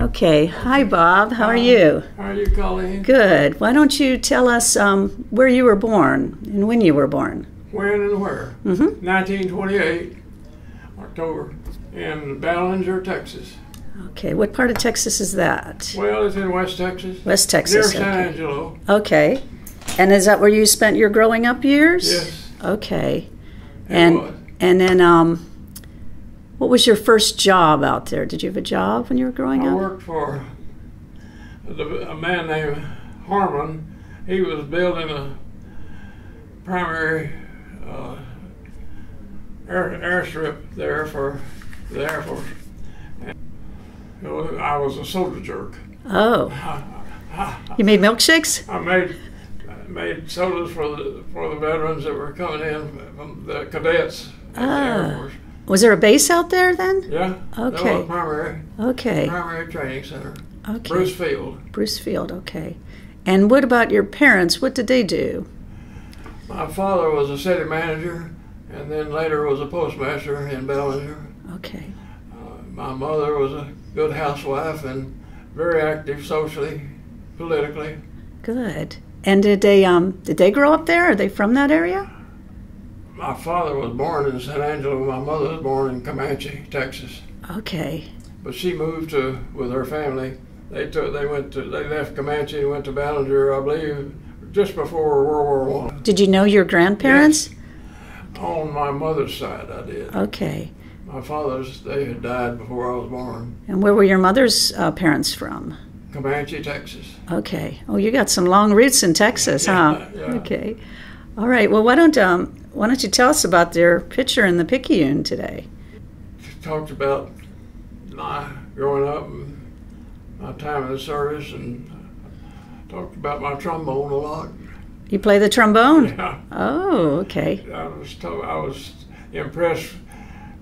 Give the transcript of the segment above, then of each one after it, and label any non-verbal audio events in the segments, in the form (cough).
Okay. Hi, Bob. How are you? How are you, Colleen? Good. Why don't you tell us um, where you were born and when you were born? When and where? Mm-hmm. 1928, October, in Ballinger, Texas. Okay. What part of Texas is that? Well, it's in West Texas. West Texas. Near Texas. San Okay. Angelo. Okay. And is that where you spent your growing up years? Yes. Okay. it And was. and then um, what was your first job out there? Did you have a job when you were growing I up? I worked for the, a man named Harmon. He was building a primary uh, air, airstrip there for the Air Force. And, I was a soda jerk. Oh, (laughs) you made milkshakes? I made made sodas for the for the veterans that were coming in from the cadets at the Air Ah. Force. Was there a base out there then? Yeah. That Okay. was primary Okay. primary training center. Okay. Bruce Field. Bruce Field. Okay. And what about your parents? What did they do? My father was a city manager, and then later was a postmaster in Ballinger. Okay. Uh, my mother was a good housewife and very active socially, politically. Good. And did they um did they grow up there? Are they from that area? My father was born in San Angelo. My mother was born in Comanche, Texas. Okay. But she moved to with her family. They took they went to they left Comanche and went to Ballinger, I believe, just before World War One. Did you know your grandparents? On my mother's side, I did. Okay. My father's they had died before I was born. And where were your mother's uh, parents from? Comanche, Texas. Okay. Oh, you got some long roots in Texas, huh? Yeah, yeah. Okay. All right. Well, why don't um why don't you tell us about their picture in the Picayune today? Talked about my growing up and my time in the service, and talked about my trombone a lot. You play the trombone? Yeah. Oh, okay. I was told, I was impressed.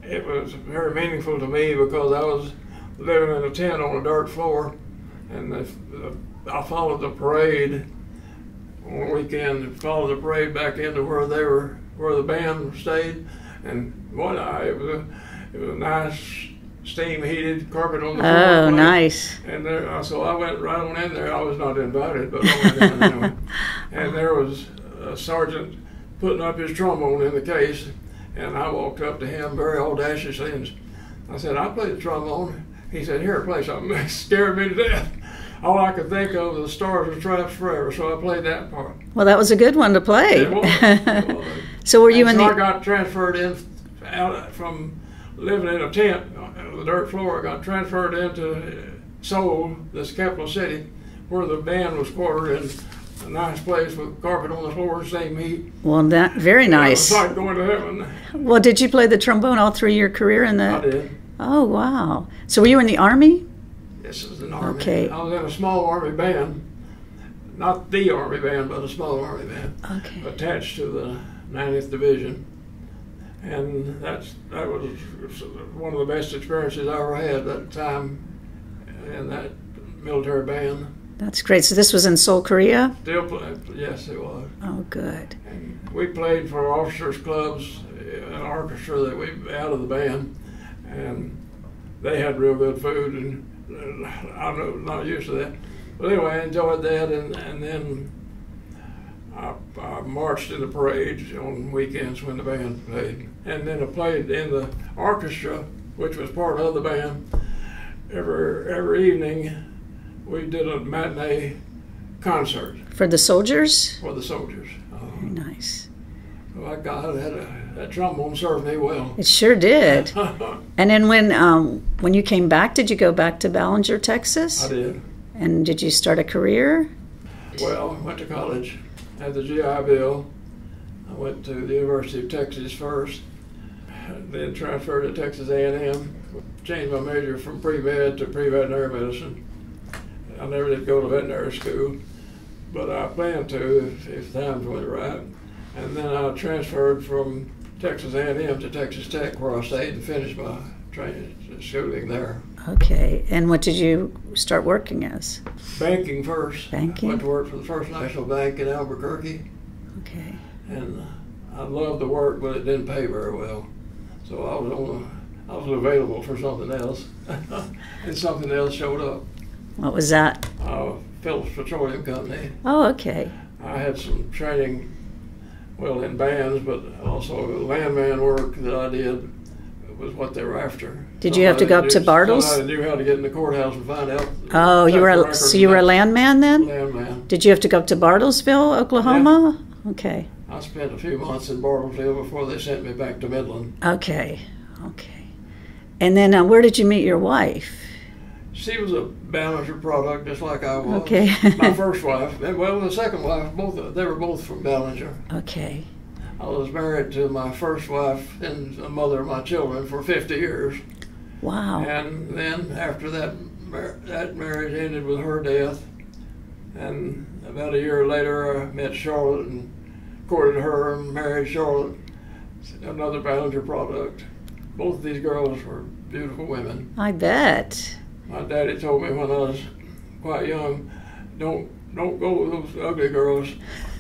It was very meaningful to me because I was living in a tent on a dirt floor, and the, the, I followed the parade on the weekend. and Followed the parade back into where they were, where the band stayed, and what I it was a, it was a nice steam heated carpet on the floor. Oh, place. nice. And there, uh, so I went right on in there. I was not invited, but I went in anyway. (laughs) And there was a sergeant putting up his trombone in the case, and I walked up to him very audaciously and I said, "I play the trombone." He said, "Here, play something." (laughs) It scared me to death. All I could think of was "The Stars and stripes Forever," so I played that part. Well, that was a good one to play. It was. It was. (laughs) so were you And in so I the got transferred in out from living in a tent on the dirt floor. I got transferred into Seoul, this capital city, where the band was quartered in a nice place with carpet on the floor, same heat. Well, that very It nice. was like going to heaven. Well, did you play the trombone all through your career in I the did. Oh, wow. So were you in the army? This is an army. Okay. I was in a small army band, not the army band, but a small army band. Okay. attached to the 90th Division. And that's that was one of the best experiences I ever had at that time in that military band. That's great. So this was in Seoul, Korea? Still, play, yes, it was. Oh, good. And we played for officers' clubs, an orchestra that we out of the band, and they had real good food, and uh, I'm not- used to that. But anyway, I enjoyed that, and, and then I, I marched in the parades on weekends when the band played, and then I played in the orchestra, which was part of the band. Every every evening, we did a matinee concert For the soldiers? for the soldiers. Uh, Very nice. my God, that, uh, that trombone served me well. It sure did. (laughs) And then when um, when you came back, did you go back to Ballinger, Texas? I did. And did you start a career? Well, went to college, had the GI Bill. I went to the University of Texas first, then transferred to Texas A&M. Changed my major from pre-med to pre-veterinary medicine. I never did go to veterinary school, but I planned to if, if times went right. And then I transferred from Texas A&M to Texas Tech, where I stayed and finished my training schooling there. Okay. And what did you start working as? Banking first. Banking? Went to work for the First National Bank in Albuquerque, Okay. and I loved the work, but it didn't pay very well. So I was on I was available for something else, (laughs) and something else showed up. What was that? Uh, Phillips Petroleum Company. Oh, okay. I had some training, well, in bands, but also landman work that I did was what they were after. Did you have to go up to Bartles? I knew how to get in the courthouse and find out. Oh, you were a, so you were a landman then? Landman. Did you have to go up to Bartlesville, Oklahoma? Okay. I spent a few months in Bartlesville before they sent me back to Midland. Okay. Okay. And then uh, where did you meet your wife? She was a Ballinger product, just like I was. Okay. (laughs) My first (laughs) wife, and well, the second wife, both they were both from Ballinger. Okay. I was married to my first wife and the mother of my children for 50 years, Wow. and then after that, mar- that marriage ended with her death. And about a year later, I met Charlotte and courted her and married Charlotte, another Ballinger product. Both of these girls were beautiful women. I bet. My daddy told me when I was quite young, don't don't go with those ugly girls.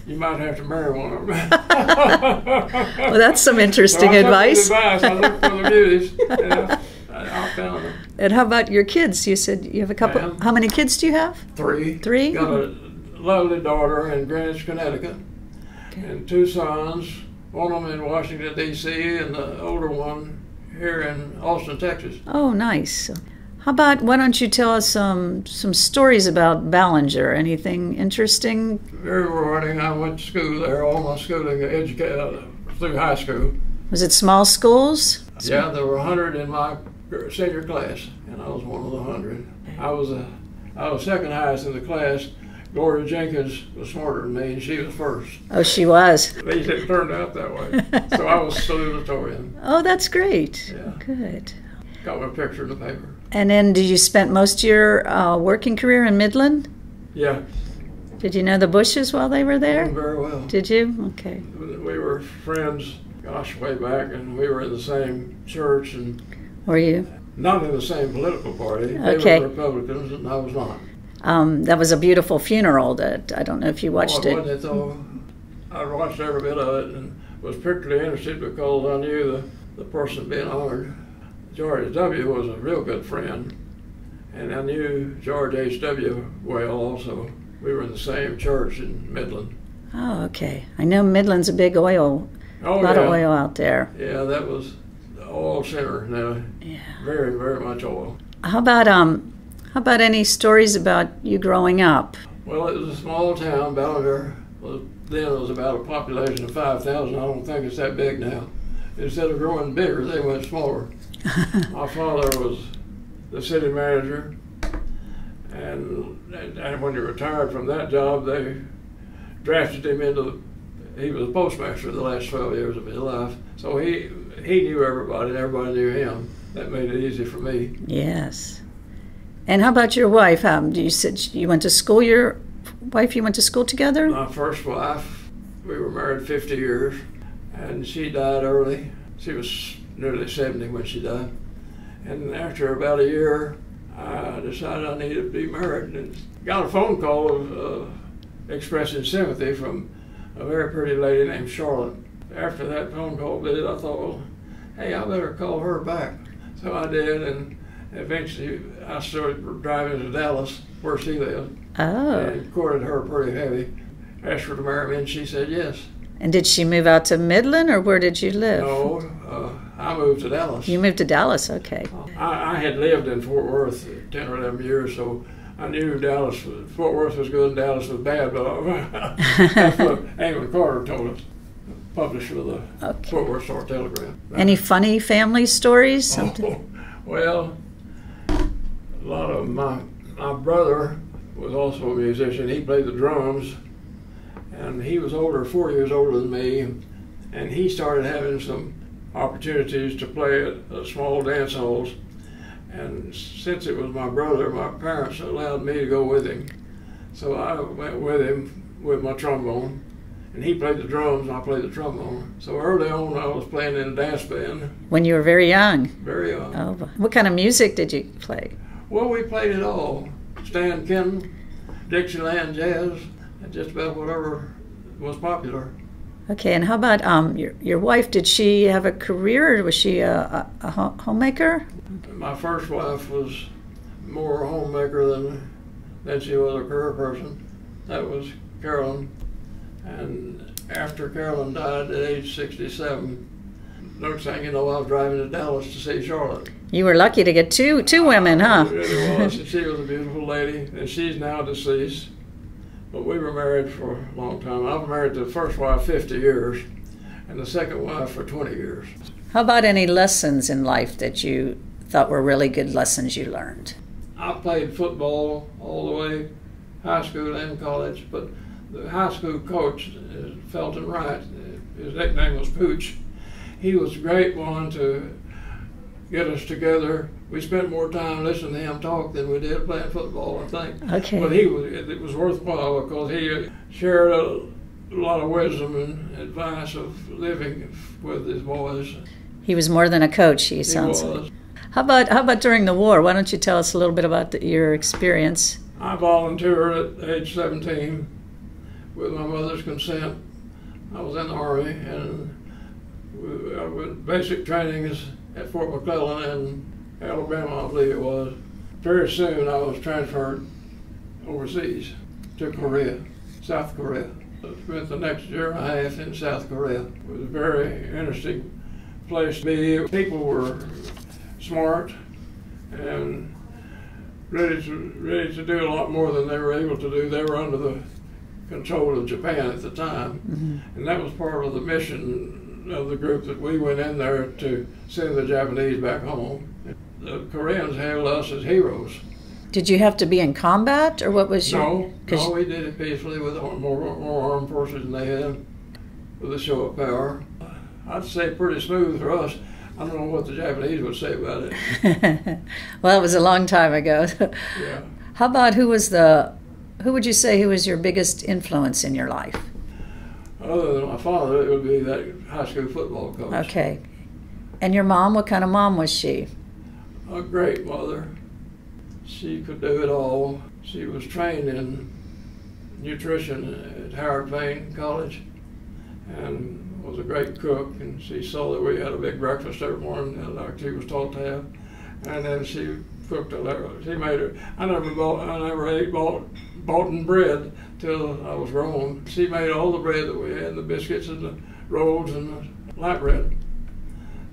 You might have to marry one of them. (laughs) Well, that's some interesting So advice. advice. I looked for the beauties, and I, found them. And how about your kids? You said you have a couple. How many kids do you have? Three. Three? Got a lovely daughter in Greenwich, Connecticut, Okay. and two sons. One of them in Washington D.C. and the older one here in Austin, Texas. Oh, nice. How about why don't you tell us some some stories about Ballinger? Anything interesting? Very rewarding. I went to school there. All my schooling, educated uh, through high school. Was it small schools? Yeah, there were 100 in my senior class, and I was one of the 100. I was a, I was second highest in the class. Gloria Jenkins was smarter than me, and she was first. Oh, she was. It turned out that way. so I was (laughs) salutatorian. Oh, that's great. Yeah. Good. Got my picture in the paper. And then, did you spend most of your uh, working career in Midland? Yeah, Did you know the Bushes while they were there? very well. Did you? Okay. We were friends, gosh, way back, and we were in the same church and Were you? not in the same political party. They Okay. were Republicans, and I was not. Um, that was a beautiful funeral. That I don't know if you watched Oh, it. it though? I watched every bit of it and was particularly interested because I knew the, the person being honored. George W. was a real good friend, and I knew George H.W. well also. We were in the same church in Midland. Oh, okay. I know Midland's a big oil, Oh, a lot yeah. of oil out there. Yeah, that was the oil center now. Yeah. Very, very much oil. How about um, how about any stories about you growing up? Well, it was a small town. Ballinger was, then it was about a population of 5,000. I don't think it's that big now. Instead of growing bigger, they went smaller. (laughs) My father was the city manager, and, and, when he retired from that job, they drafted him into the. He was a postmaster the last 12 years of his life, so he he knew everybody, and everybody knew him. That made it easy for me. Yes. And how about your wife? Um, you said you went to school. Your wife, you went to school together. My first wife, we were married 50 years, and she died early. She was nearly 70 when she died. And after about a year, I decided I needed to be married and got a phone call uh, expressing sympathy from a very pretty lady named Charlotte. After that phone call did, I thought, well, hey, I better call her back. So I did, and eventually I started driving to Dallas, where she lived Oh. and courted her pretty heavy. Asked her to marry me, and she said yes. And did she move out to Midland, or where did you live? No, uh, I moved to Dallas. You moved to Dallas. Okay. I, I had lived in Fort Worth ten or eleven years, so I knew Dallas. Was, Fort Worth was good, and Dallas was bad. But (laughs) that's what (laughs) Amon Carter told us, publisher of the Okay. Fort Worth Star Telegram. Any funny family stories? Something? (laughs) Oh, well, a lot of my my brother was also a musician. He played the drums, and he was older, four years older than me, and he started having some opportunities to play at uh, small dance halls. And since it was my brother, my parents allowed me to go with him. So I went with him with my trombone, and he played the drums, and I played the trombone. So early on, I was playing in a dance band, When you were very young. very young. Oh, what kind of music did you play? Well, we played it all. Stan Kenton, Dixieland jazz, and just about whatever was popular. Okay, and how about um, your your wife? Did she have a career, or was she a, a, a homemaker? My first wife was more a homemaker than than she was a career person. That was Carolyn, and after Carolyn died at age 67, next thing you know, I was driving to Dallas to see Charlotte. You were lucky to get two two women, huh? Really was. she was a beautiful lady, and she's now deceased. But we were married for a long time. I was married to the first wife 50 years, and the second wife for 20 years. How about any lessons in life that you thought were really good lessons you learned? I played football all the way, high school and college, but the high school coach, uh, Felton Wright, uh, his nickname was Pooch. He was a great one to get us together. We spent more time listening to him talk than we did playing football, I think. Okay. But he was, it was worthwhile because he shared a lot of wisdom and advice of living with his boys. He was more than a coach, he sounds. He was. How about how about during the war? Why don't you tell us a little bit about the, your experience? I volunteered at age 17 with my mother's consent. I was in the army and went basic trainings at Fort McClellan in Alabama, I believe it was. Very soon I was transferred overseas to Korea, South Korea. I spent the next year and a half in South Korea. It was a very interesting place to be. People were smart and ready to ready to do a lot more than they were able to do. They were under the control of Japan at the time, mm-hmm. and that was part of the mission of the group that we went in there to send the Japanese back home. The Koreans hailed us as heroes. Did you have to be in combat, or what was your? No, no, we did it peacefully with more, more armed forces than they had, with a show of power. I'd say pretty smooth for us. I don't know what the Japanese would say about it. (laughs) well, it was a long time ago. (laughs) yeah. How about who was the, who would you say who was your biggest influence in your life? Other than my father, it would be that high school football coach. Okay. And your mom, what kind of mom was she? A great mother. She could do it all. She was trained in nutrition at Howard Payne College and was a great cook, and she saw that we had a big breakfast every morning, like she was taught to have. And then she cooked a lot. she made it. I never bought, I never ate bought, bought bread till I was grown. She made all the bread that we had, the biscuits and the rolls and the light bread.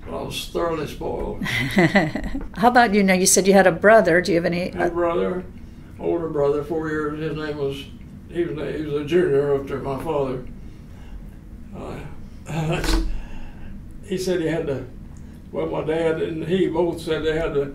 I was thoroughly spoiled. (laughs) How about you? now? you said you had a brother. Do you have any? A brother, older brother, four years. His name was he was he was a junior after my father. Uh, (laughs) he said he had to. Well, my dad and he both said they had to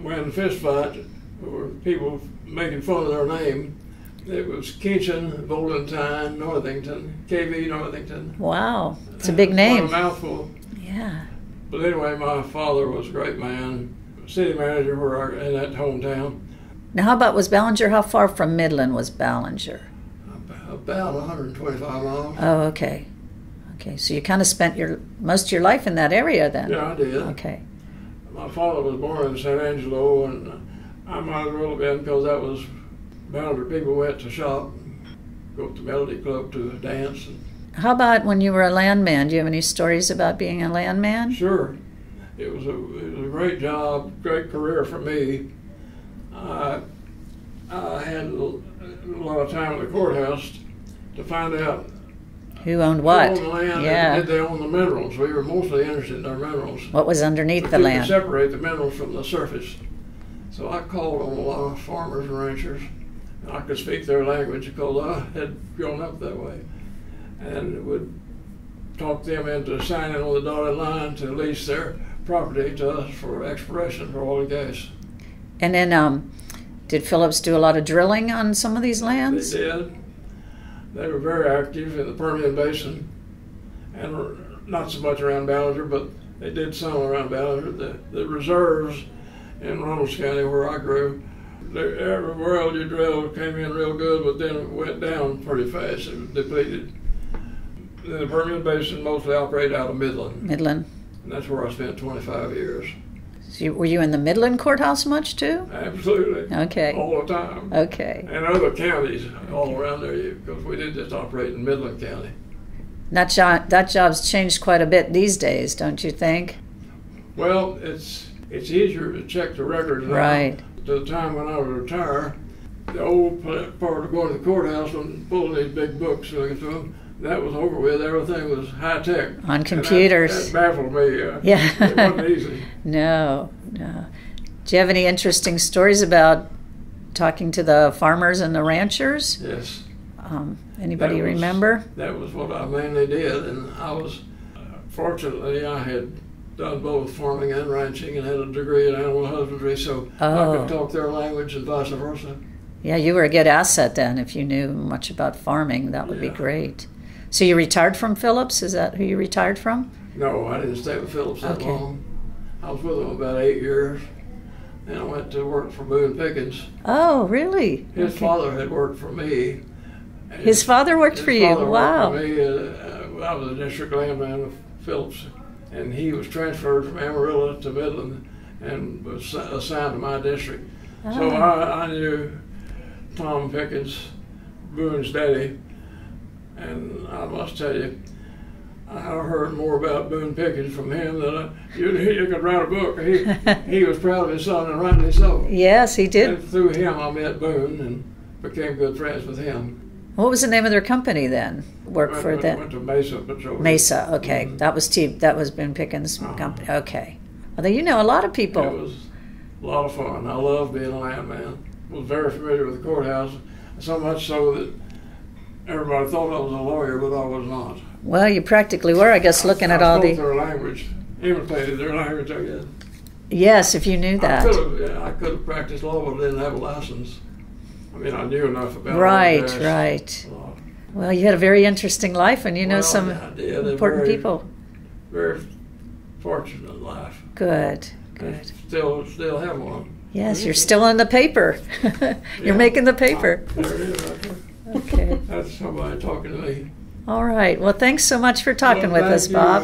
win a fist fight or people making fun of their name. It was Kenchin, Volentine, Northington, KV Northington. Wow, it's a big name. a mouthful. Yeah. But anyway, my father was a great man, city manager I, in that hometown. Now, how about was Ballinger? How far from Midland was Ballinger? About 125 miles. Oh, okay. Okay, so you kind of spent your most of your life in that area then. Yeah, I did. Okay. My father was born in San Angelo, and I might as well have been because that was Boundary people went to shop, go to the Melody Club to dance. How about when you were a landman? Do you have any stories about being a landman? Sure. It was a, it was a great job, great career for me. I, I had a lot of time at the courthouse to find out who owned what? Who owned the land yeah. did they own the minerals? We were mostly interested in our minerals. What was underneath the land? separate the minerals from the surface. So I called on a lot of farmers and ranchers. I could speak their language because I had grown up that way. And would talk them into signing on the dotted line to lease their property to us for exploration for oil and gas. And then, um, did Phillips do a lot of drilling on some of these lands? They did. They were very active in the Permian Basin, and not so much around Ballinger, but they did some around Ballinger. The, the reserves in Runnels County, where I grew, every well you drilled came in real good, but then it went down pretty fast. It was depleted. the Permian Basin mostly operated out of Midland. Midland. And that's where I spent 25 years. So you, were you in the Midland courthouse much too? Absolutely. Okay. All the time. Okay. And other counties all around there, because we didn't just operate in Midland County. That job that job's changed quite a bit these days, don't you think? Well, it's it's easier to check the records now. To the time when I was retired, the old part of going to the courthouse and pulling these big books looking through them, that was over with. Everything was high tech. On And computers. That, baffled me. Uh, (laughs) Yeah. it wasn't easy. (laughs) No, no. Do you have any interesting stories about talking to the farmers and the ranchers? Yes. Um, anybody That was- remember? That was what I mainly did, and I was uh, fortunately I had done both farming and ranching and had a degree in animal husbandry, so I Oh. could talk their language and vice versa. Yeah, you were a good asset then if you knew much about farming. That would be great. So you retired from Phillips? Is that who you retired from? No, I didn't stay with Phillips that Okay. long. I was with him about eight years, and I went to work for Boone Pickens. Oh, really? His Okay. father had worked for me. His father worked His for you. father Wow. For me. Uh, I was a district landman with Phillips, and he was transferred from Amarillo to Midland and was assigned to my district. So Ah. I, I knew Tom Pickens, Boone's daddy, and I must tell you, I heard more about Boone Pickens from him than I, you, you could write a book. He, (laughs) he was proud of his son, and rightly so. Yes, he did. And through him, I met Boone and became good friends with him. What was the name of their company then? Work for that went to Mesa. Mesa. Okay, Mhm. that was T. That was Boone Pickens' Uh-huh. company. Okay. Although you know a lot of people. It was a lot of fun. I loved being a landman. Was very familiar with the courthouse, so much so that everybody thought I was a lawyer, but I was not. Well, you practically were, I guess, looking I at all the. their language, imitated their language. I guess. Yes, if you knew that. I could have, yeah, I could have practiced law, but I didn't have a license. I mean, I knew enough about Right, right. law. Well, you had a very interesting life, and you know Well, some I important very- people. Very fortunate life. Good, good. Still, still have one. Yes, you're mm-hmm. still in the paper. (laughs) you're Yeah. making the paper. There it is, right there. Okay. That's somebody talking to me. All right. Well, thanks so much for talking Well, with us, you. Bob.